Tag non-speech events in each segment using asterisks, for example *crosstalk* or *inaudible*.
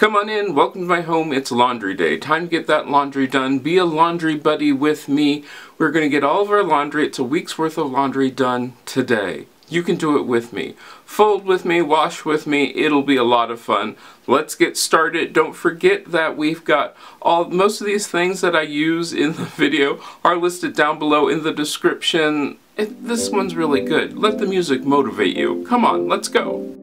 Come on in, welcome to my home. It's laundry day. Time to get that laundry done. Be a laundry buddy with me. We're going to get all of our laundry. It's a week's worth of laundry done today. You can do it with me. Fold with me, wash with me. It'll be a lot of fun. Let's get started. Don't forget that we've got all most of these things that I use in the *laughs* video are listed down below in the description. This one's really good. Let the music motivate you. Come on, let's go.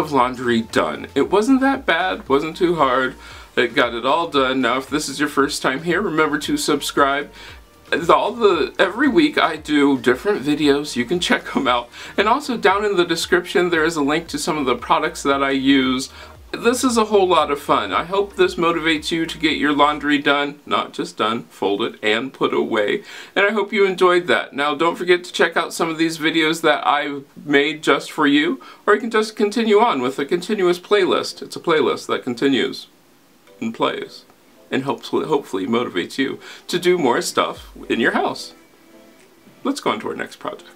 Of laundry done. It wasn't that bad, wasn't too hard. It got it all done. Now if this is your first time here, remember to subscribe. All the every week I do different videos. You can check them out. And also down in the description there is a link to some of the products that I use. This is a whole lot of fun. I hope this motivates you to get your laundry done, not just done, folded and put away. And I hope you enjoyed that. Now don't forget to check out some of these videos that I've made just for you, or you can just continue on with a continuous playlist. It's a playlist that continues and plays and hopefully, hopefully motivates you to do more stuff in your house. Let's go on to our next project.